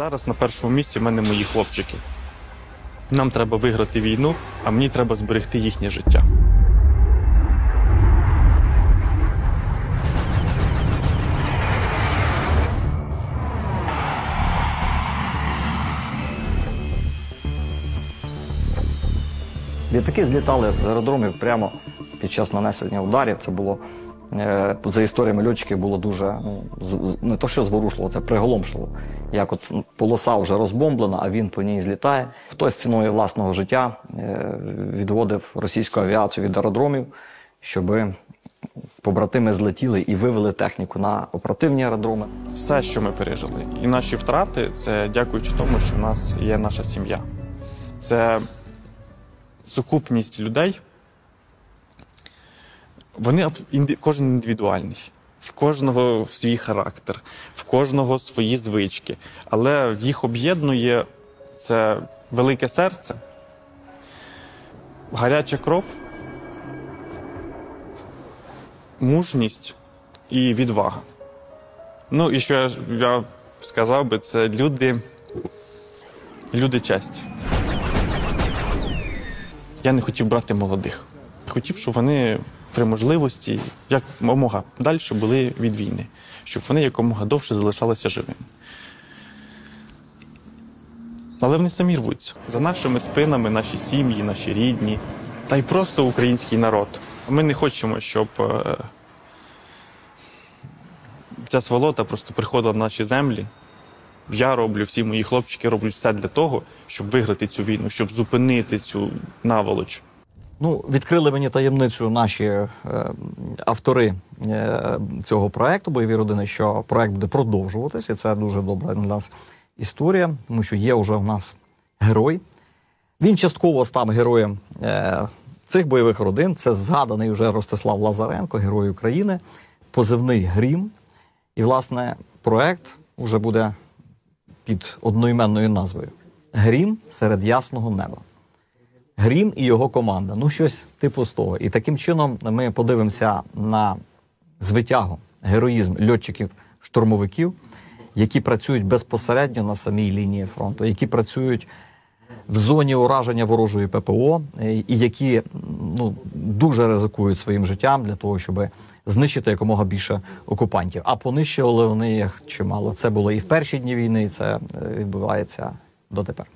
Зараз на першому місці в мене мої хлопчики. Нам треба виграти війну, а мені треба зберегти їхнє життя. Літаки злітали з аеродромів прямо під час нанесення ударів. Це було за історіями льотчиків було дуже ну, не то, що зворушливо, це приголомшливо. Як от ну, полоса вже розбомблена, а він по ній злітає. Хтось ціною власного життя е, відводив російську авіацію від аеродромів, щоб побратими злетіли і вивели техніку на оперативні аеродроми. Все, що ми пережили, і наші втрати, це дякуючи тому, що в нас є наша сім'я. Це сукупність людей. Вони кожен індивідуальний. В кожного свій характер, в кожного свої звички. Але їх об'єднує це велике серце, гаряча кров, мужність і відвага. Ну і що я, я сказав би, це люди, люди честі. Я не хотів брати молодих. Хотів, щоб вони при можливості якомога далі були від війни, щоб вони якомога довше залишалися живими. Але вони самі рвуться. За нашими спинами, наші сім'ї, наші рідні, та й просто український народ. Ми не хочемо, щоб е, ця сволота просто приходила в наші землі. Я роблю, всі мої хлопчики роблять все для того, щоб виграти цю війну, щоб зупинити цю наволоч. Ну, відкрили мені таємницю наші е, автори е, цього проекту бойові родини, що проект буде продовжуватися. І це дуже добра для нас історія, тому що є вже в нас герой. Він частково став героєм е, цих бойових родин. Це згаданий вже Ростислав Лазаренко, герой України, позивний Грім. І, власне, проект вже буде під одноіменною назвою Грім серед ясного неба. Грім і його команда. Ну, щось типу з того. І таким чином ми подивимося на звитягу, героїзм льотчиків-штурмовиків, які працюють безпосередньо на самій лінії фронту, які працюють в зоні ураження ворожої ППО, е, і які ну, дуже ризикують своїм життям для того, щоб знищити якомога більше окупантів. А понищували вони їх чимало. Це було і в перші дні війни, і це е, відбувається дотепер.